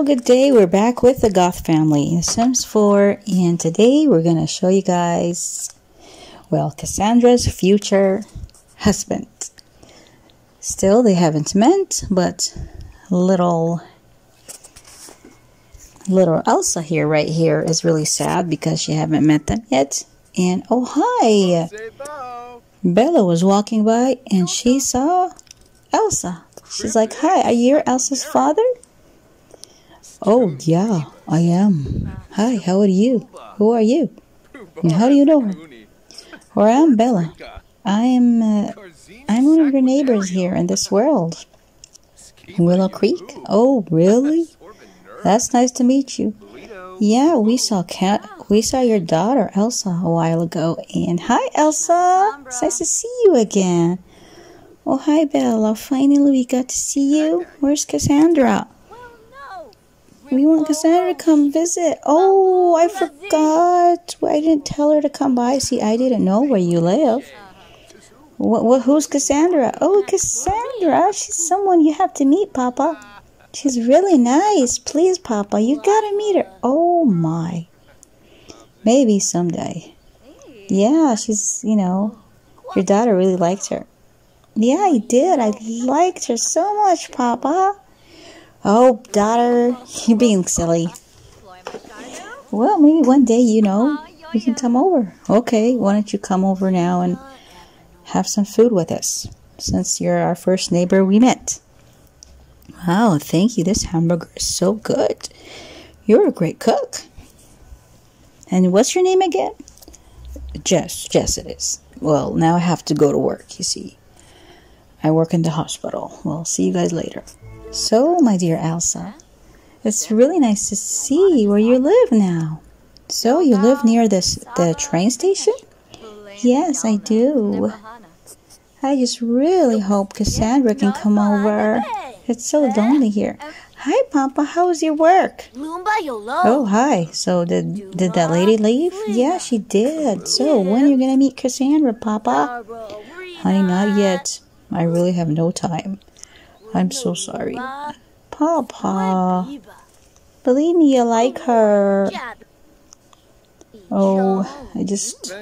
Well, good day. We're back with the Goth family Sims 4, and today we're going to show you guys, well, Cassandra's future husband. Still, they haven't met, but little little Elsa here, right here, is really sad because she haven't met them yet. And oh, hi! Bella was walking by and she saw Elsa. She's like, Hi, are you Elsa's father? Oh, yeah, I am. Hi, how are you? Who are you? And how do you know? Well, I'm Bella. I'm, uh, I'm one of your neighbors here in this world. Willow Creek? Oh, really? That's nice to meet you. Yeah, we saw cat. We saw your daughter Elsa a while ago. And hi, Elsa. It's nice to see you again. Oh, hi, Bella. Finally, we got to see you. Where's Cassandra? We want Cassandra to come visit. Oh, I forgot. I didn't tell her to come by. See, I didn't know where you live. What, what, who's Cassandra? Oh, Cassandra. She's someone you have to meet, Papa. She's really nice. Please, Papa, you gotta meet her. Oh, my. Maybe someday. Yeah, she's, you know, your daughter really liked her. Yeah, I did. I liked her so much, Papa. Oh, daughter, you're being silly. Well, maybe one day, you know, we can come over. Okay, why don't you come over now and have some food with us, since you're our first neighbor we met. Wow, thank you. This hamburger is so good. You're a great cook. And what's your name again? Jess. Jess it is. Well, now I have to go to work, you see. I work in the hospital. Well, see you guys later. So, my dear Elsa, it's really nice to see where you live now. So, you live near this the train station? Yes, I do. I just really hope Cassandra can come over. It's so lonely here. Hi, Papa. How's your work? Oh, hi. So did did that lady leave? Yeah, she did. So when are you gonna meet Cassandra, Papa? Honey, not yet. I really have no time. I'm so sorry. Papa. Believe me, you like her. Oh, I just.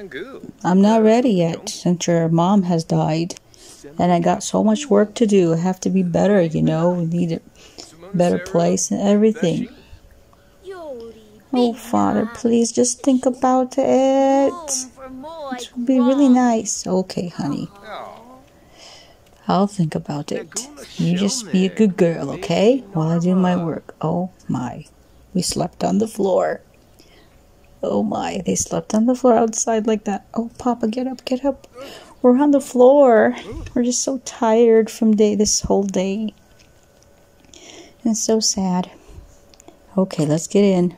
I'm not ready yet since your mom has died. And I got so much work to do. I have to be better, you know. We need a better place and everything. Oh, Father, please just think about it. It would be really nice. Okay, honey. I'll think about it. You just be a good girl, okay? While I do my work. Oh my. We slept on the floor. Oh my. They slept on the floor outside like that. Oh, Papa, get up, get up. We're on the floor. We're just so tired from day this whole day. It's so sad. Okay, let's get in.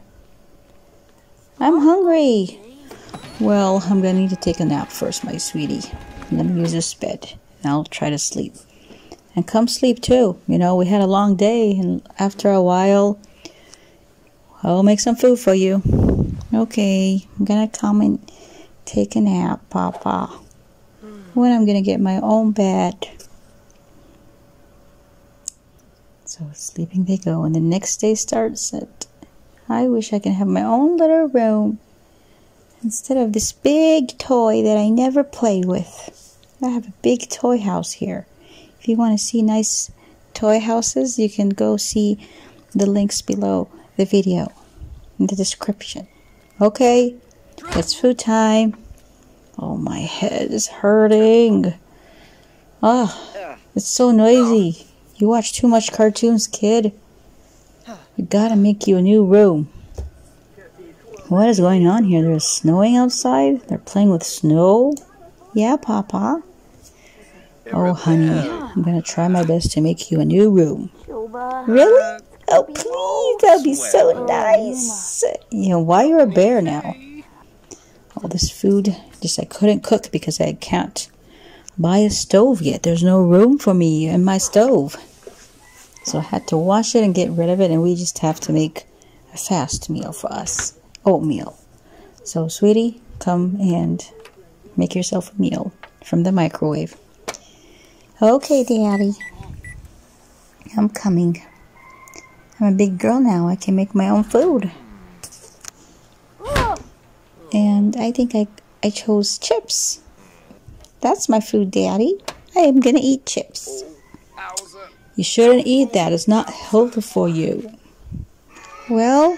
I'm hungry. Well, I'm gonna need to take a nap first, my sweetie. Let me use this bed. I'll try to sleep. And come sleep too. You know, we had a long day, and after a while, I'll make some food for you. Okay, I'm gonna come and take a nap, Papa. When I'm gonna get my own bed. So sleeping they go, and the next day starts at. I wish I could have my own little room instead of this big toy that I never play with. I have a big toy house here. If you want to see nice toy houses, you can go see the links below the video in the description. Okay, it's food time. Oh, my head is hurting. Oh, it's so noisy. You watch too much cartoons, kid. We gotta make you a new room. What is going on here? There's snowing outside? They're playing with snow? Yeah, Papa. Oh, honey, I'm gonna try my best to make you a new room. Really? Oh, please, that'd be so nice. You know, why you're a bear now? All this food, just I couldn't cook because I can't buy a stove yet. There's no room for me in my stove. So I had to wash it and get rid of it, and we just have to make a fast meal for us. Oatmeal. So, sweetie, come and make yourself a meal from the microwave. Okay, Daddy. I'm coming. I'm a big girl now. I can make my own food. And I think I, I chose chips. That's my food, Daddy. I am gonna eat chips. You shouldn't eat that. It's not healthy for you. Well,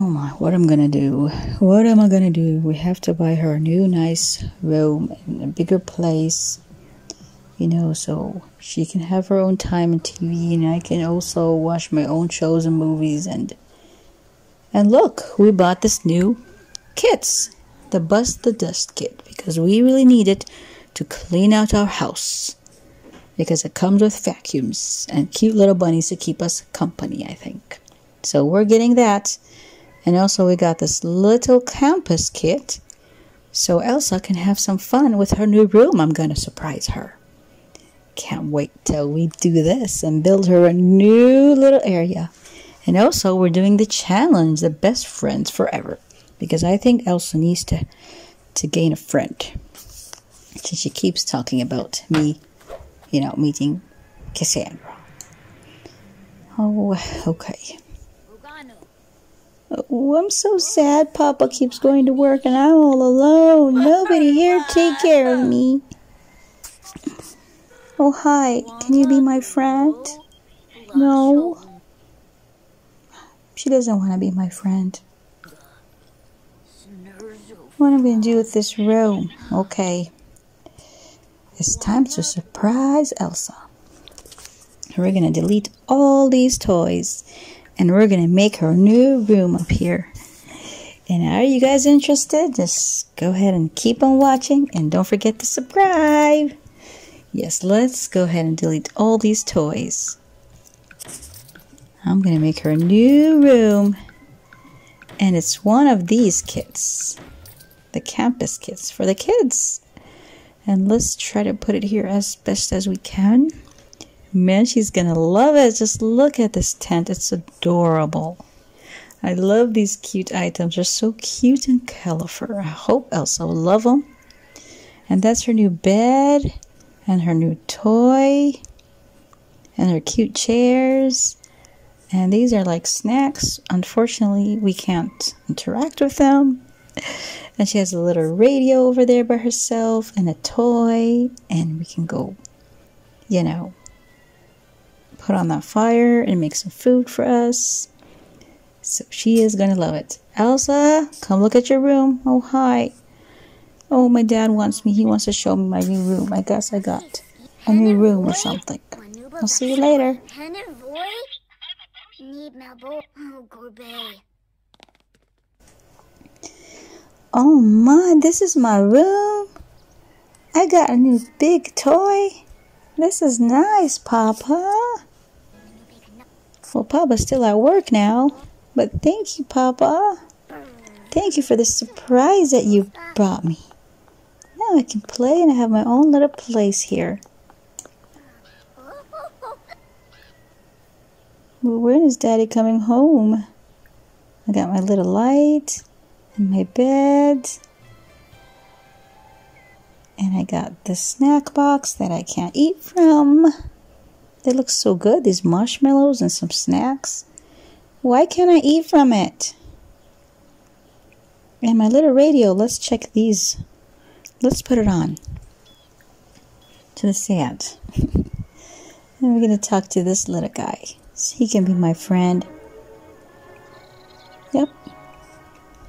oh my, what am I gonna do? What am I gonna do? We have to buy her a new nice room and a bigger place. You know, so she can have her own time on TV and I can also watch my own shows and movies and and look, we bought this new kits, the Bust the Dust kit, because we really need it to clean out our house. Because it comes with vacuums and cute little bunnies to keep us company, I think. So we're getting that. And also we got this little Campers kit so Elsa can have some fun with her new room. I'm going to surprise her. Can't wait till we do this and build her a new little area. And also we're doing the challenge, the best friends forever because I think Elsa needs to to gain a friend. Since she keeps talking about me, you know, meeting Cassandra. Oh, okay. Oh, I'm so sad. Papa keeps going to work and I'm all alone. Nobody here to take care of me. Oh, hi. Can you be my friend? No. She doesn't want to be my friend. What am I going to do with this room? Okay. It's time to surprise Elsa. We're going to delete all these toys and we're going to make her new room up here. And are you guys interested? Just go ahead and keep on watching and don't forget to subscribe. Yes, let's go ahead and delete all these toys. I'm to make her a new room. And it's one of these kits the Campers kits for the kids. And let's try to put it here as best as we can. Man, she's gonna love it. Just look at this tent. It's adorable. I love these cute items. They're so cute and colorful. I hope Elsa will love them. And that's her new bed and her new toy and her cute chairs. And these are like snacks. Unfortunately, we can't interact with them. And she has a little radio over there by herself and a toy. And we can go, you know, put on that fire and make some food for us. So she is going to love it. Elsa, come look at your room. Oh, hi. Oh, my dad wants me. He wants to show me my new room. I guess I got a new room or something. I'll see you later. Oh my, oh, this is my room. I got a new big toy. This is nice, Papa. Well, Papa's still at work now, but thank you, Papa. Thank you for the surprise that you brought me. I can play and I have my own little place here. When is Daddy coming home? I got my little light in my bed. And I got the snack box that I can't eat from. They look so good, these marshmallows and some snacks. Why can't I eat from it? And my little radio, let's check these. Let's put it on to the sand. and we're going to talk to this little guy. So he can be my friend. Yep,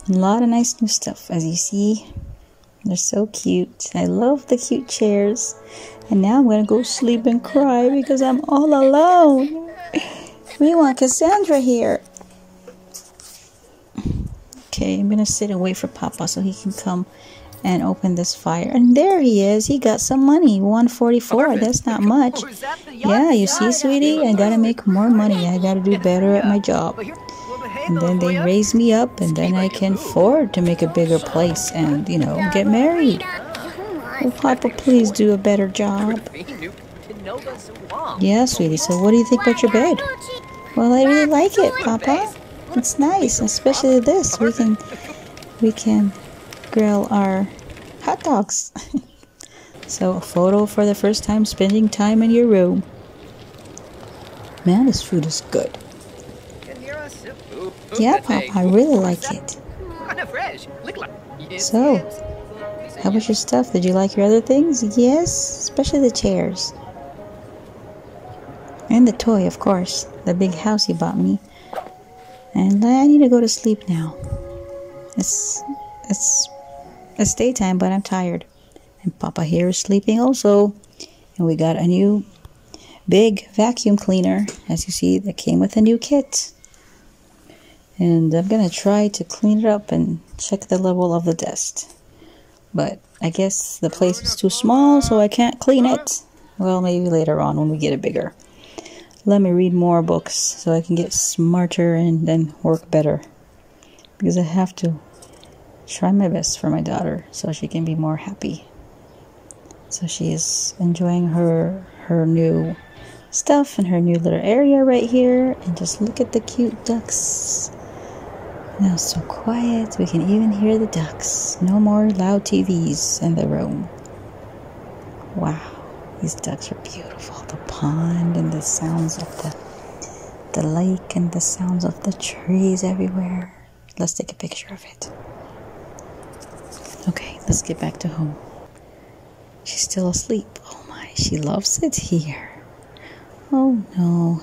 a lot of nice new stuff, as you see. They're so cute. I love the cute chairs. And now I'm going to go sleep and cry because I'm all alone. We want Cassandra here. Okay, I'm going to sit and wait for Papa so he can come and open this fire. And there he is. He got some money. 144. That's not much. Yeah, you see, sweetie, I got to make more money. I got to do better at my job and then they raise me up and then I can afford to make a bigger place and, you know, get married. Oh, Papa, please do a better job. Yeah, sweetie, so what do you think about your bed? Well, I really like it, Papa. It's nice, especially this. We can, we can grill our hot dogs. so, a photo for the first time spending time in your room. Man, this food is good. Yeah, Pop, I really like it. So, how was your stuff? Did you like your other things? Yes, especially the chairs. And the toy, of course. The big house you bought me. And I need to go to sleep now. It's it's it's daytime, but I'm tired. And Papa here is sleeping also. And we got a new big vacuum cleaner, as you see, that came with a new kit. And I'm gonna try to clean it up and check the level of the dust. But I guess the place is too small, so I can't clean it. Well, maybe later on when we get it bigger. Let me read more books so I can get smarter and then work better. Because I have to try my best for my daughter so she can be more happy. So she is enjoying her her new stuff in her new little area right here and just look at the cute ducks. Now so quiet we can even hear the ducks. No more loud TVs in the room. Wow, these ducks are beautiful. The pond and the sounds of the the lake and the sounds of the trees everywhere. Let's take a picture of it. Okay, let's get back to home. She's still asleep. Oh my, she loves it here. Oh no.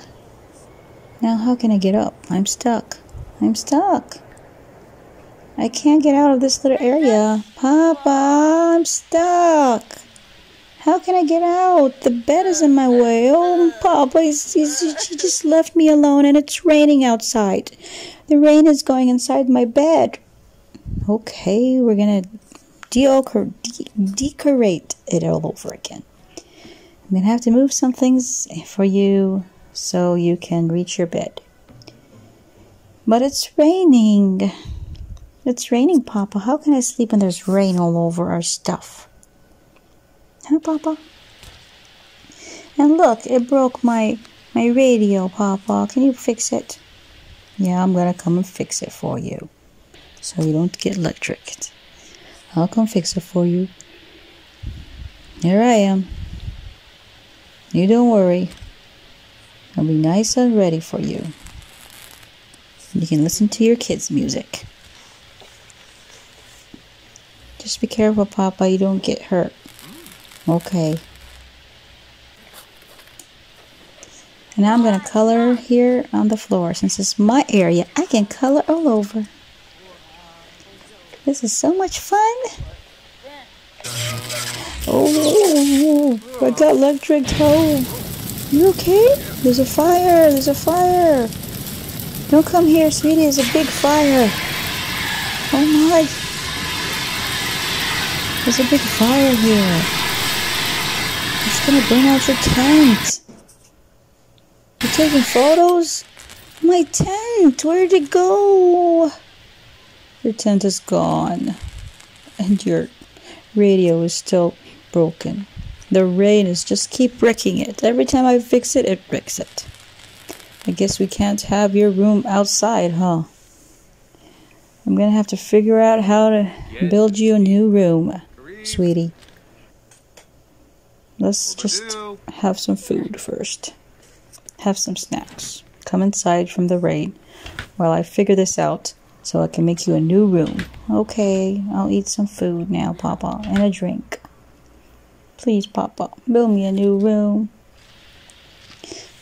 Now, how can I get up? I'm stuck. I'm stuck. I can't get out of this little area. Papa, I'm stuck. How can I get out? The bed is in my way. Oh, Papa, he's, he's, he just left me alone and it's raining outside. The rain is going inside my bed. Okay, we're gonna de- decorate it all over again. I'm going to have to move some things for you so you can reach your bed. But it's raining. It's raining, Papa. How can I sleep when there's rain all over our stuff? Huh, Papa? And look, it broke my my radio, Papa. Can you fix it? Yeah, I'm gonna come and fix it for you. So you don't get electrocuted. I'll come fix it for you. Here I am. You don't worry. I'll be nice and ready for you. You can listen to your kids' music. Just be careful, Papa, you don't get hurt. Okay. And now I'm going to color here on the floor. Since it's my area, I can color all over. This is so much fun. Oh, I got electric home. You okay? There's a fire. There's a fire. Don't come here, sweetie. There's a big fire. Oh my. There's a big fire here. It's gonna burn out your tent. You're taking photos? My tent. Where'd it go? Your tent is gone, and your radio is still broken. The rain is just keep wrecking it. Every time I fix it, it wrecks it. I guess we can't have your room outside, huh? I'm gonna have to figure out how to build you a new room, sweetie. Let's just have some food first. Have some snacks. Come inside from the rain while I figure this out so I can make you a new room. Okay, I'll eat some food now, Papa, and a drink. Please, Papa, build me a new room.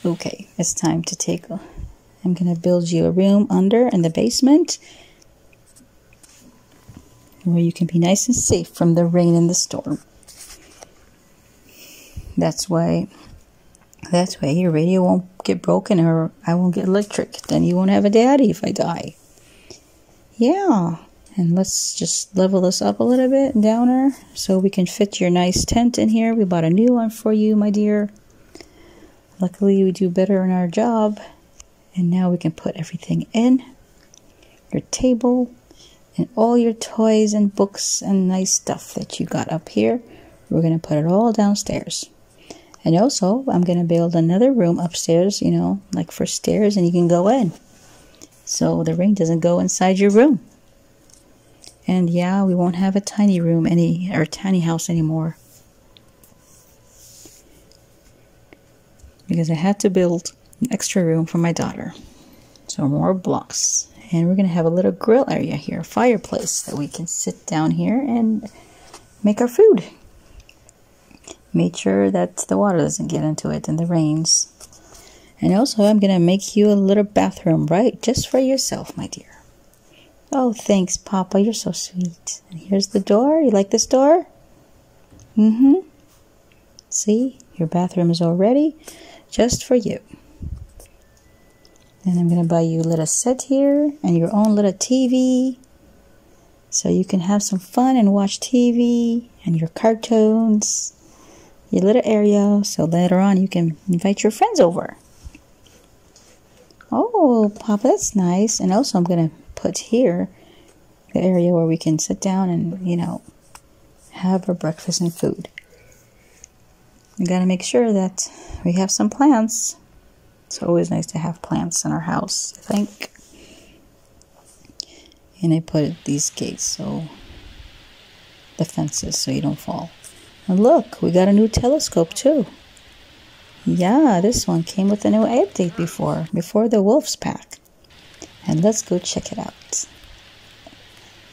Okay, it's time to take a. I'm gonna build you a room under in the basement where you can be nice and safe from the rain and the storm. That's why that's why your radio won't get broken or I won't get electric. Then you won't have a daddy if I die. Yeah. And let's just level this up a little bit downer so we can fit your nice tent in here. We bought a new one for you, my dear. Luckily, we do better in our job. And now we can put everything in your table and all your toys and books and nice stuff that you got up here. We're going to put it all downstairs. And also, I'm going to build another room upstairs, you know, like for stairs, and you can go in so the rain doesn't go inside your room. And yeah, we won't have a tiny room any or tiny house anymore. Because I had to build an extra room for my daughter. So more blocks. And we're going to have a little grill area here, fireplace that we can sit down here and make our food. Make sure that the water doesn't get into it in the rains. And also, I'm going to make you a little bathroom, right? Just for yourself, my dear. Oh, thanks, Papa. You're so sweet. And here's the door. You like this door? Mm-hmm. See? Your bathroom is all ready just for you. And I'm going to buy you a little set here and your own little TV. So you can have some fun and watch TV and your cartoons. Your little area. So later on you can invite your friends over. Oh, Papa, that's nice. And also I'm going to put here the area where we can sit down and, you know, have our breakfast and food. We got to make sure that we have some plants. It's always nice to have plants in our house, I think. And I put these gates so the fences so you don't fall. And look, we got a new telescope too. Yeah, this one came with a new update before, before the Wolves pack. And let's go check it out.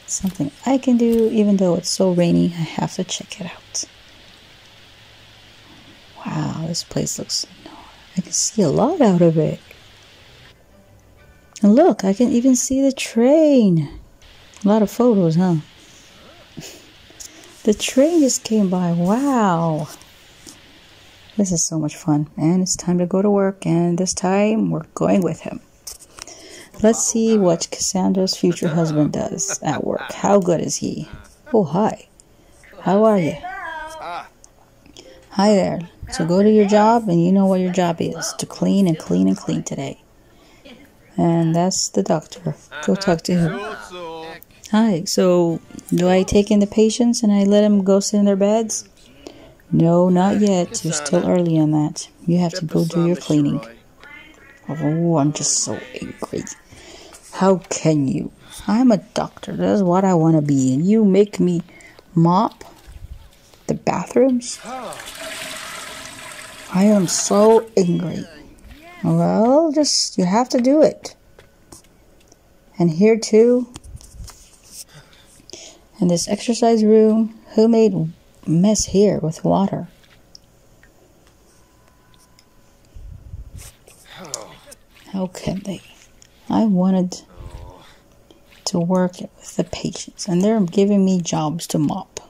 Something I can do, even though it's so rainy, I have to check it out. Wow, this place looks. I can see a lot out of it. And look, I can even see the train. A lot of photos, huh? The train just came by. Wow. This is so much fun. And it's time to go to work. And this time we're going with him. Let's see what Cassandra's future husband does at work. How good is he? Oh, hi. How are you? Hi there. So go to your job, and you know what your job is to clean and clean and clean today. And that's the doctor. Go talk to him. Hi. So, do I take in the patients and I let them go sit in their beds? No, not yet. You're still early on that. You have to go do your cleaning. Oh, I'm just so angry. How can you? I'm a doctor. That's what I want to be. And you make me mop the bathrooms? I am so angry. Well, just, you have to do it. And here too, in this exercise room, who made mess here with water? How can they? I wanted to work with the patients, and they're giving me jobs to mop.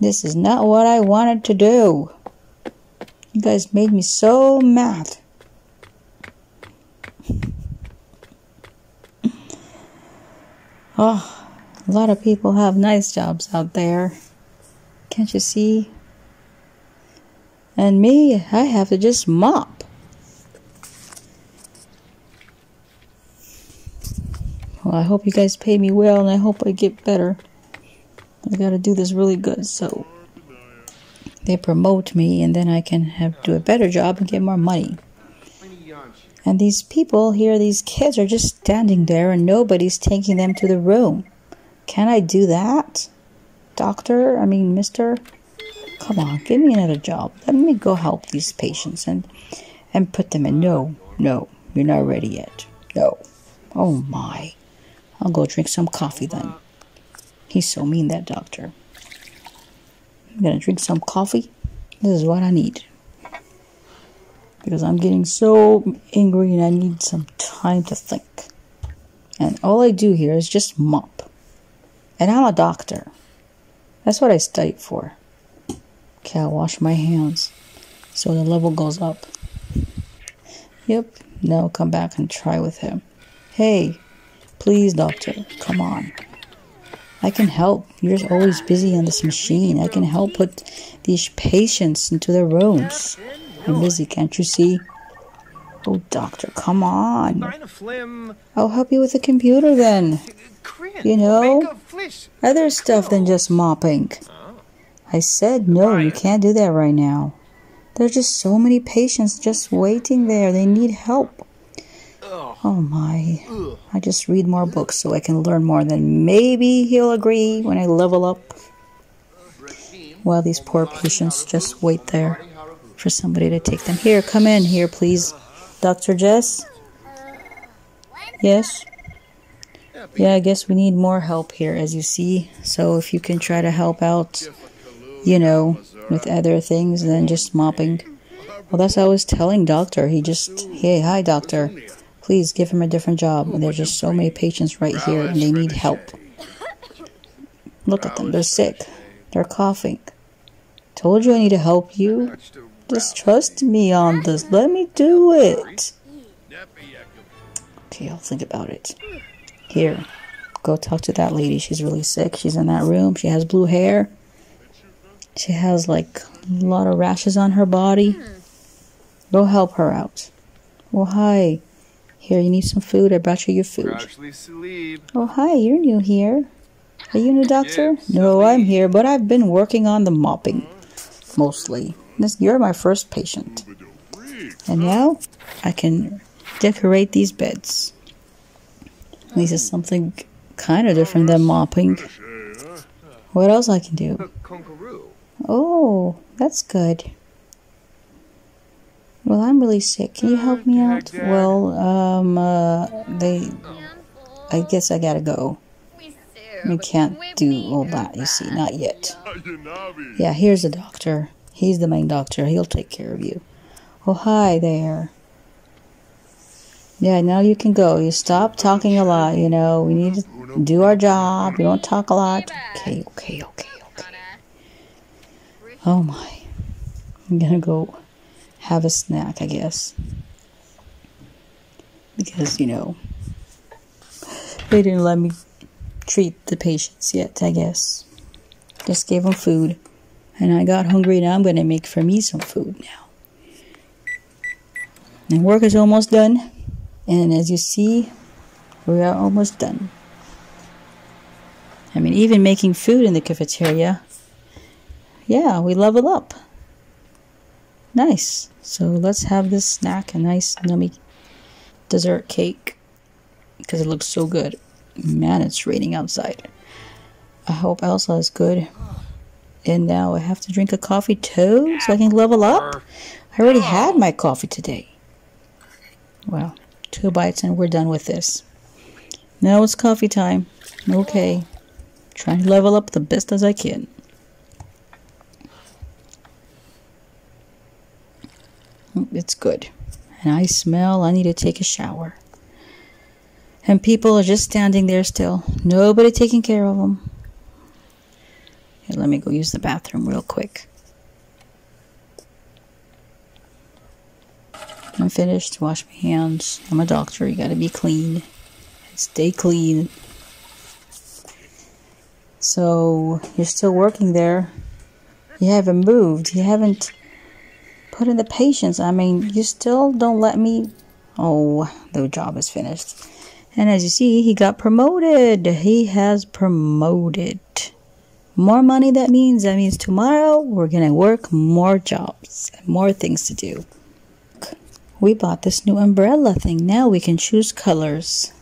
This is not what I wanted to do. You guys made me so mad. Oh, a lot of people have nice jobs out there. Can't you see? And me, I have to just mop. Well, I hope you guys pay me well and I hope I get better. I gotta do this really good so they promote me and then I can have do a better job and get more money. And these people here, these kids are just standing there and nobody's taking them to the room. Can I do that? Doctor, I mean, mister, come on, give me another job. Let me go help these patients and and put them in. No, no, you're not ready yet. No. Oh my. I'll go drink some coffee then. He's so mean, that doctor. I'm gonna drink some coffee. This is what I need. Because I'm getting so angry and I need some time to think. And all I do here is just mop. And I'm a doctor. That's what I studied for. Okay, I'll wash my hands so the level goes up. Yep, now come back and try with him. Hey, please, doctor, come on. I can help. You're always busy on this machine. I can help put these patients into their rooms. I'm busy, can't you see? Oh, doctor, come on. I'll help you with the computer then. You know, other stuff than just mopping. I said no, you can't do that right now. There's just so many patients just waiting there. They need help. Oh my. I just read more books so I can learn more. Then maybe he'll agree when I level up. While these poor patients just wait there for somebody to take them. Here, come in here, please. Dr. Jess? Yes? Yeah, I guess we need more help here, as you see. So if you can try to help out, you know, with other things than just mopping. Well, that's what I was telling doctor. He just, hey, hi, doctor. Please give him a different job. There's just so many patients right here, and they need help. Look at them. They're sick. They're coughing. Told you I need to help you. Just trust me on this. Let me do it. Okay, I'll think about it. Here, go talk to that lady. She's really sick. She's in that room. She has blue hair. She has like a lot of rashes on her body. Go help her out. Oh, hi. Here, you need some food. I brought you your food. Oh, hi. You're new here. Are you a new doctor? No, I'm here, but I've been working on the mopping. Mostly. This, you're my first patient. And now I can decorate these beds. This is something kind of different than mopping. What else I can do? Oh, that's good. Well, I'm really sick. Can you help me out? Well, um, uh, they. I guess I gotta go. We can't do all that, you see, not yet. Yeah, here's a doctor. He's the main doctor. He'll take care of you. Oh, hi there. Yeah, now you can go. You stop talking a lot, you know. We need to do our job. We don't talk a lot. Okay, okay, okay, okay. Oh my. I'm gonna go have a snack, I guess. Because, you know, they didn't let me treat the patients yet, I guess. Just gave them food. And I got hungry, now I'm gonna make for me some food now. And work is almost done. And as you see, we are almost done. I mean, even making food in the cafeteria, yeah, we level up. Nice. So let's have this snack, a nice nummy dessert cake, because it looks so good. Man, it's raining outside. I hope Elsa is good. And now I have to drink a coffee too, so I can level up. I already had my coffee today. Well, two bites and we're done with this. Now it's coffee time. Okay. Trying to level up the best as I can. Mm, it's good. And I smell I need to take a shower. And people are just standing there still. Nobody taking care of them. Here, let me go use the bathroom real quick. I'm finished. Wash my hands. I'm a doctor. You gotta be clean. Stay clean. So, you're still working there. You haven't moved. You haven't put in the patience. I mean, you still don't let me. Oh, the job is finished. And as you see, he got promoted. He has promoted. More money, that means? That means tomorrow we're gonna work more jobs, more things to do. We bought this new umbrella thing. Now we can choose colors.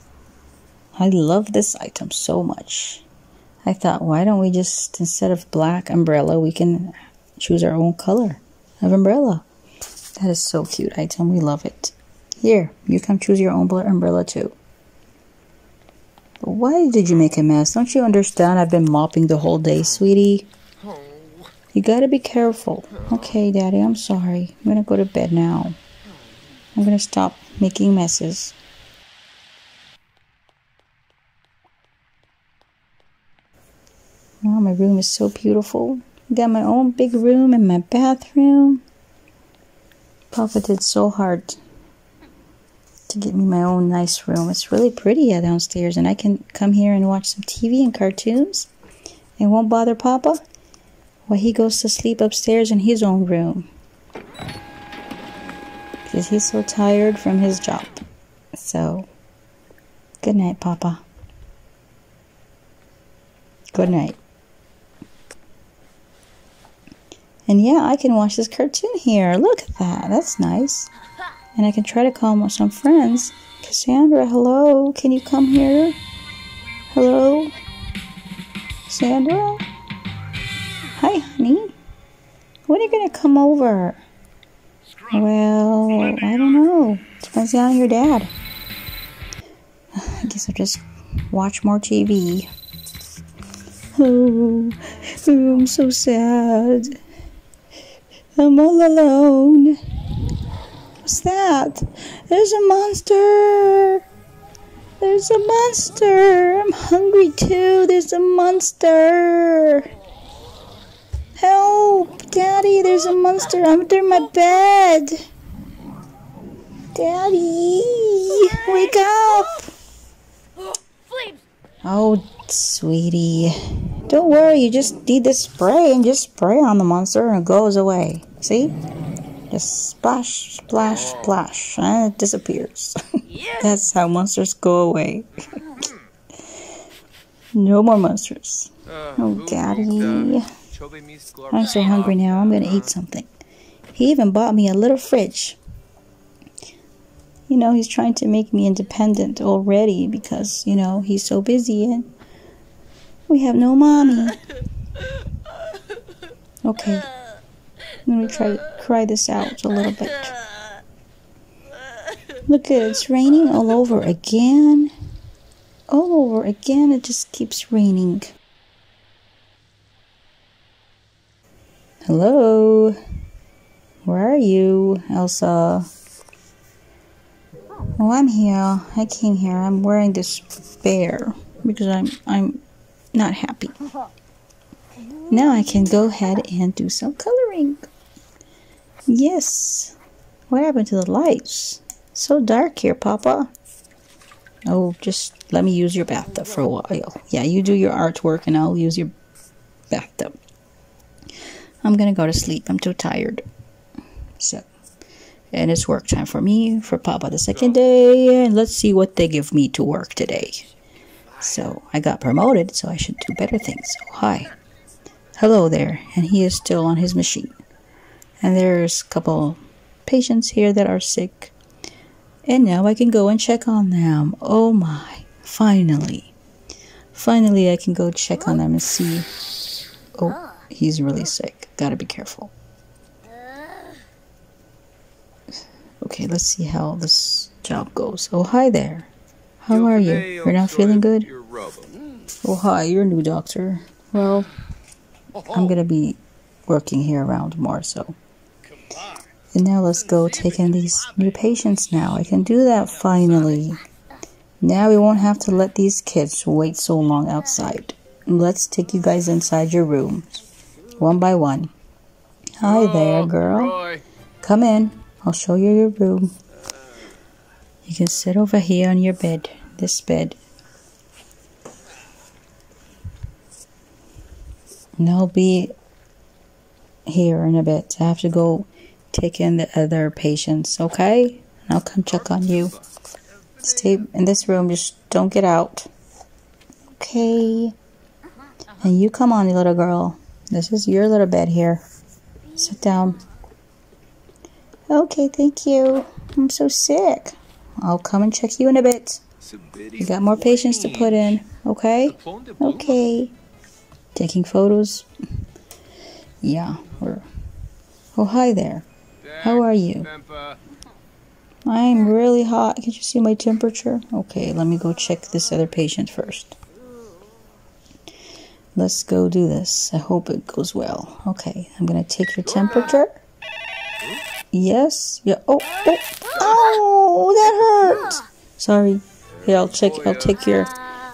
I love this item so much. I thought, why don't we just, instead of black umbrella, we can choose our own color of umbrella. That is so cute item. We love it. Here, you can choose your own umbrella too. Why did you make a mess? Don't you understand I've been mopping the whole day, sweetie? You gotta be careful. Okay, Daddy, I'm sorry. I'm gonna go to bed now. I'm to stop making messes. Wow, my room is so beautiful. got my own big room and my bathroom. Papa did so hard to get me my own nice room. It's really pretty downstairs, and I can come here and watch some TV and cartoons. It won't bother Papa while he goes to sleep upstairs in his own room because he's so tired from his job. So, good night, Papa. Good night. And yeah, I can watch this cartoon here. Look at that. That's nice. And I can try to call some friends. Cassandra, hello. Can you come here? Hello? Sandra? Hi, honey. When are you going to come over? Well, I don't know. Depends on your dad. I guess I'll just watch more TV. Oh, I'm so sad. I'm all alone. What's that? There's a monster. There's a monster. I'm hungry too. There's a monster. Help! Daddy, there's a monster under my bed. Daddy, wake up. Oh, sweetie. Don't worry, you just need this spray and just spray on the monster and it goes away. See? Just splash, splash, splash, and it disappears. That's how monsters go away. no more monsters. Oh, Daddy. I'm so hungry now. I'm gonna eat something. He even bought me a little fridge. You know, he's trying to make me independent already because, you know, he's so busy and we have no mommy. Okay. Let me try to cry this out a little bit. Look it's raining all over again. All over again, it just keeps raining. Hello? Where are you, Elsa? Oh, I'm here. I came here. I'm wearing this bear because I'm I'm not happy. Now I can go ahead and do some coloring. Yes. What happened to the lights? So dark here, Papa. Oh, just let me use your bathtub for a while. Yeah, you do your artwork and I'll use your bathtub. I'm gonna go to sleep. I'm too tired. So, and it's work time for me, for Papa the second day, and let's see what they give me to work today. So, I got promoted, so I should do better things. So, hi. Hello there. And he is still on his machine. And there's a couple patients here that are sick. And now I can go and check on them. Oh my. Finally. Finally, I can go check on them and see. Oh, he's really sick. Gotta be careful. Okay, let's see how this job goes. Oh, hi there. How are you? You're not feeling good? Oh, hi, you're a new doctor. Well, I'm gonna be working here around more, so. And now let's go take in these new patients now. I can do that finally. Now we won't have to let these kids wait so long outside. Let's take you guys inside your room, one by one. Hi there, girl. Come in. I'll show you your room. You can sit over here on your bed, this bed. And I'll be here in a bit. I have to go take in the other patients, okay? And I'll come check on you. Stay in this room, just don't get out. Okay. And you come on, little girl. This is your little bed here. Sit down. Okay, thank you. I'm so sick. I'll come and check you in a bit. You got more patients to put in, okay? Okay. Taking photos. Yeah, we're... Oh, hi there. How are you? I'm really hot. Can you see my temperature? Okay, let me go check this other patient first. Let's go do this. I hope it goes well. Okay, I'm to take your temperature. Yes. Yeah. Oh, oh, oh, that hurt. Sorry. Here, I'll check. I'll take your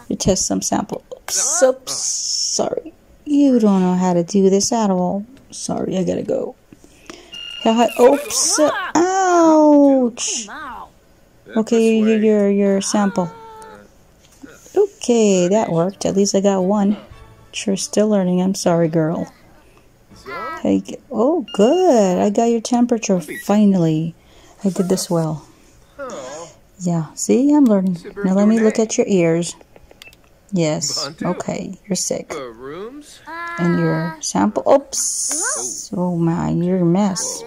your test some sample. Oops. Oops. Sorry. You don't know how to do this at all. Sorry. I gotta go. Yeah. Oops. Ouch. Okay, your your your sample. Okay, that worked. At least I got one. Sure, still learning. I'm sorry, girl. Take oh, good. I got your temperature finally. I did this well. Yeah, see, I'm learning. Now let me look at your ears. Yes, okay, you're sick. And your sample. Oops. Oh, oh my, you're a mess.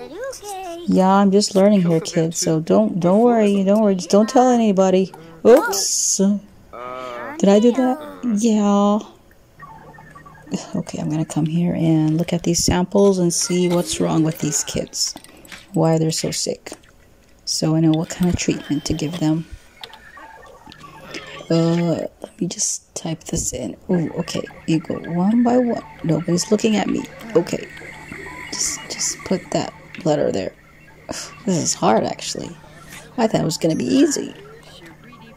Yeah, I'm just learning here, kids. So don't don't worry, don't worry. Just don't tell anybody. Oops. Did I do that? Yeah. Okay, I'm going to come here and look at these samples and see what's wrong with these kids. Why they're so sick. So I know what kind of treatment to give them. Uh, let me just type this in. Oh, okay. You go one by one. Nobody's looking at me. Okay. Just, just put that letter there. This is hard, actually. I thought it was gonna be easy.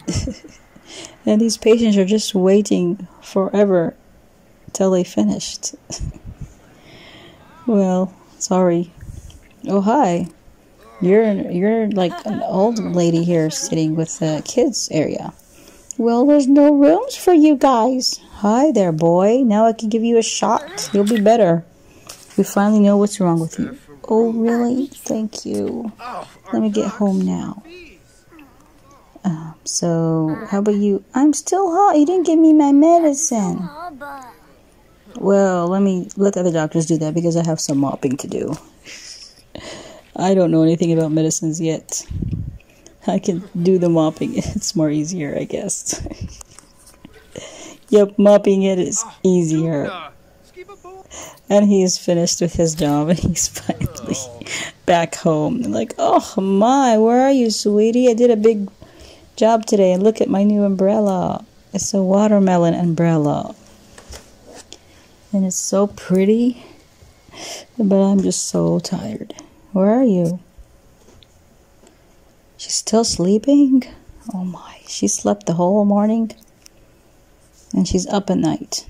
and these patients are just waiting forever till they finished. well, sorry. Oh hi. You're you're like an old lady here sitting with the kids area. Well, there's no rooms for you guys. Hi there, boy. Now I can give you a shot. You'll be better. We finally know what's wrong with you. Oh, really? Thank you. Let me get home now. Um, so, how about you? I'm still hot. You didn't give me my medicine. Well, let me let the other doctors do that because I have some mopping to do. I don't know anything about medicines yet. I can do the mopping. It's more easier, I guess. yep, mopping it is easier. And he's finished with his job and he's finally back home. Like, oh my, where are you, sweetie? I did a big job today and look at my new umbrella. It's a watermelon umbrella. And it's so pretty. But I'm just so tired. Where are you? She's still sleeping? Oh my, she slept the whole morning and she's up at night.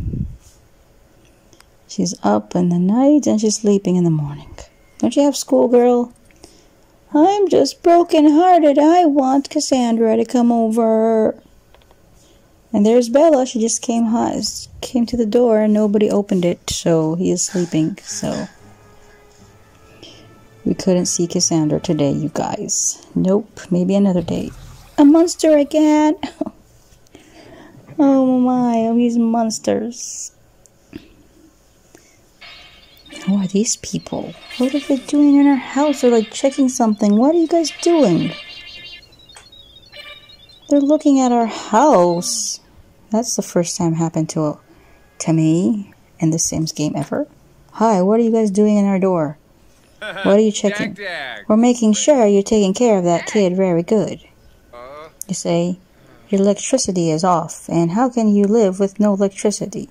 She's up in the night and she's sleeping in the morning. Don't you have school, girl? I'm just broken hearted. I want Cassandra to come over. And there's Bella. She just came came to the door and nobody opened it, so he is sleeping. So we couldn't see Cassandra today, you guys. Nope, maybe another day. A monster again! oh my, oh, these monsters. Who are these people? What are they doing in our house? They're like checking something. What are you guys doing? They're looking at our house. That's the first time happened to to me in the Sims game ever. Hi, what are you guys doing in our door? What are you checking? We're making sure you're taking care of that kid very good. You say, your electricity is off, and how can you live with no electricity?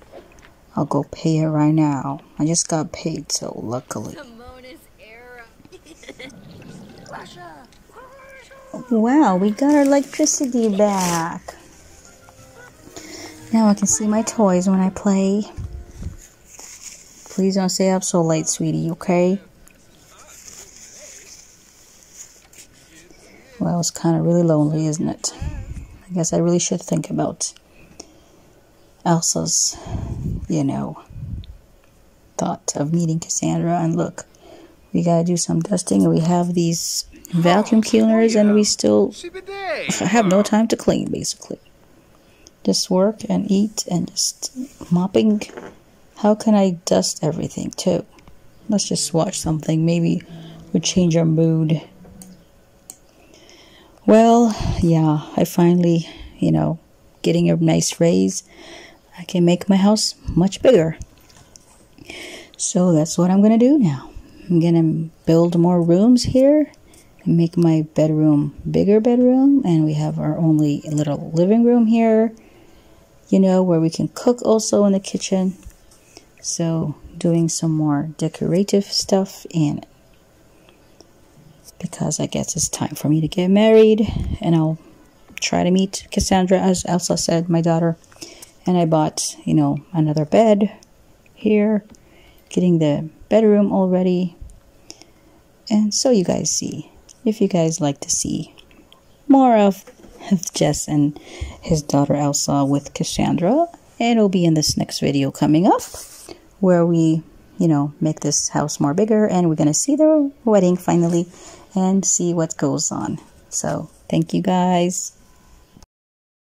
I'll go pay it right now. I just got paid, so luckily. Oh, wow, we got our electricity back. Now I can see my toys when I play. Please don't stay up so late, sweetie, okay? Well, it's kind of really lonely, isn't it? I guess I really should think about Alsa's, you know, thought of meeting Cassandra. And look, we gotta do some dusting, and we have these vacuum cleaners, and we still have no time to clean, basically. Just work and eat and just mopping. How can I dust everything, too? Let's just watch something. Maybe would change our mood. Well, yeah, I finally, you know, getting a nice raise. I can make my house much bigger. So that's what I'm going to do now. I'm going to build more rooms here and make my bedroom bigger bedroom. And we have our only little living room here, you know, where we can cook also in the kitchen. So doing some more decorative stuff and because I guess it's time for me to get married and I'll try to meet Cassandra, as Alsa said, my daughter. And I bought, you know, another bed here, getting the bedroom already. And so you guys see, if you guys like to see more of, of Jess and his daughter Alsa with Cassandra, it'll be in this next video coming up where we, you know, make this house more bigger and we're going to see the wedding finally and see what goes on. So, thank you guys.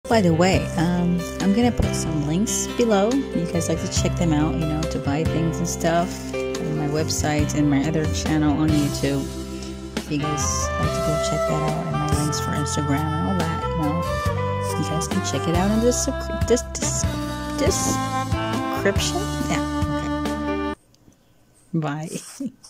By the way, um, I'm gonna put some links below. You guys like to check them out, you know, to buy things and stuff my website and my other channel on YouTube. If you guys like to go check that out, and my links for Instagram and all that, you know, you guys can check it out in this this this description. Yeah. Okay. Bye.